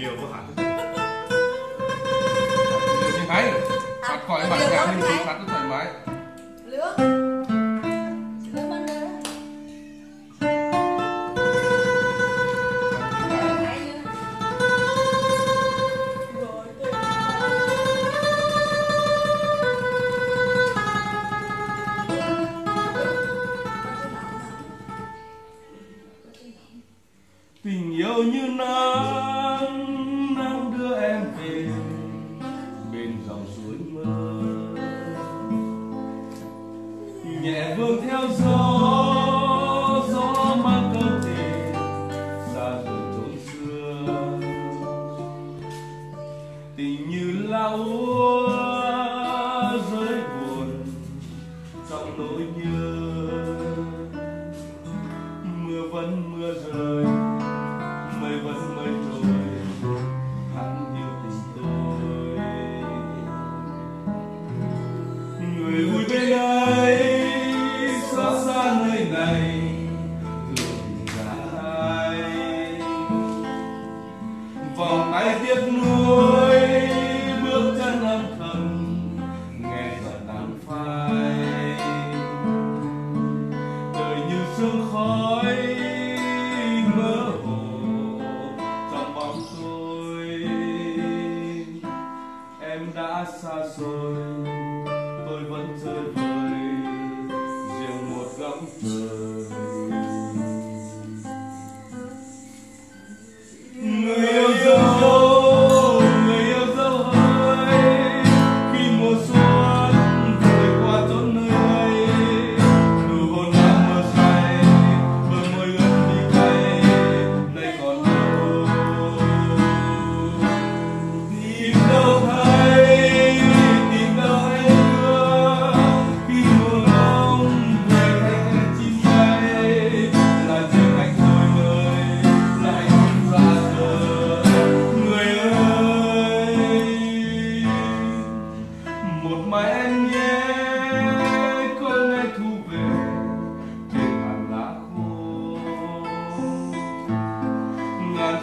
nhiều quá hả như hay phát khỏi bản nhạc mình thì phát rất thoải mái. Tôi tình yêu như nắng đưa em về. Bên dòng suối mơ. Nhẹ vương theo gió gió mang câu tình xa rời chốn xưa. Tình như lao úa rơi buồn trong nỗi ngày nơi dài. Vòng tay tiếc nuối, bước chân âm thầm, nghe giọt nắng phai. Đời như sương khói, mơ hồ trong bóng tôi em đã xa xôi tôi vẫn rơi vào birds.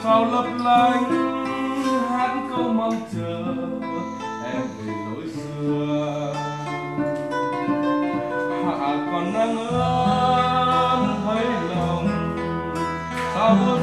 Sao lấp lánh? Hát câu mong chờ, em về lối xưa. Hạ còn nắng ấm thấy lòng sao buốt